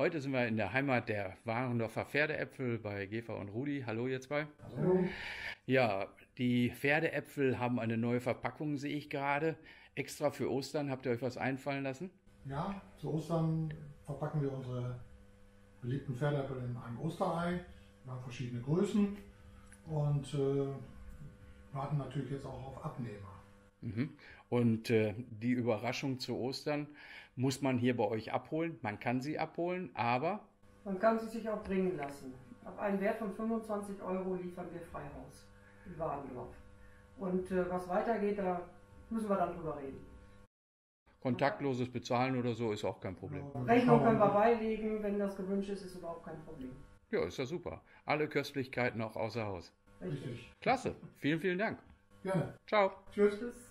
Heute sind wir in der Heimat der Warendorfer Pferdeäpfel bei Gefa und Rudi. Hallo ihr zwei. Hallo. Ja, die Pferdeäpfel haben eine neue Verpackung, sehe ich gerade. Extra für Ostern. Habt ihr euch was einfallen lassen? Ja, zu Ostern verpacken wir unsere beliebten Pferdeäpfel in einem Osterei. Wir haben verschiedene Größen und äh, warten natürlich jetzt auch auf Abnehmer. Mhm. Und äh, die Überraschung zu Ostern muss man hier bei euch abholen. Man kann sie abholen, aber Man kann sie sich auch bringen lassen. Ab einem Wert von 25 Euro liefern wir Freihaus in Warendorf. Und äh, was weitergeht, da müssen wir dann drüber reden. kontaktloses Bezahlen oder so ist auch kein Problem. Rechnung können wir beilegen, wenn das gewünscht ist, ist überhaupt kein Problem. Ja, ist ja super. Alle Köstlichkeiten auch außer Haus. Richtig. Klasse. Vielen, vielen Dank. Gerne. Ciao. Tschüss. Tschüss.